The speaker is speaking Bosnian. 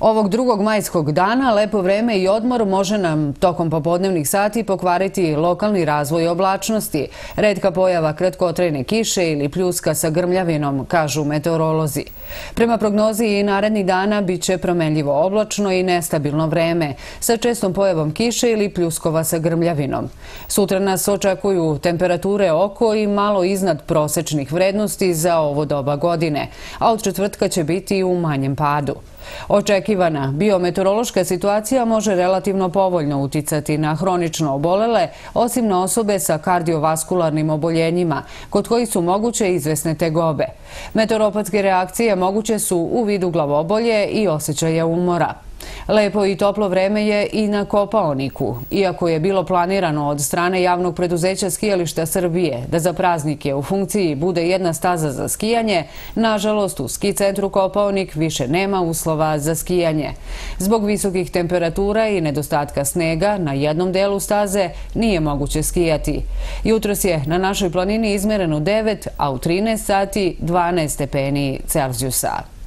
Ovog drugog majskog dana lepo vreme i odmor može nam tokom popodnevnih sati pokvariti lokalni razvoj oblačnosti, redka pojava kratkotrajne kiše ili pljuska sa grmljavinom, kažu meteorolozi. Prema prognozi i narednih dana bit će promenljivo oblačno i nestabilno vreme, sa čestom pojavom kiše ili pljuskova sa grmljavinom. Sutra nas očekuju temperature oko i malo iznad prosečnih vrednosti za ovo doba godine, a od četvrtka će biti u manjem padu. Očekivana biometeorološka situacija može relativno povoljno uticati na hronično obolele, osim na osobe sa kardiovaskularnim oboljenjima, kod koji su moguće izvesne tegobe. Meteoropatske reakcije moguće su u vidu glavobolje i osjećaja umora. Lepo i toplo vreme je i na Kopaoniku. Iako je bilo planirano od strane javnog preduzeća skijališta Srbije da za praznike u funkciji bude jedna staza za skijanje, nažalost u ski centru Kopaonik više nema uslova za skijanje. Zbog visokih temperatura i nedostatka snega na jednom delu staze nije moguće skijati. Jutros je na našoj planini izmereno 9, a u 13 sati 12 stepeni Celsijusa.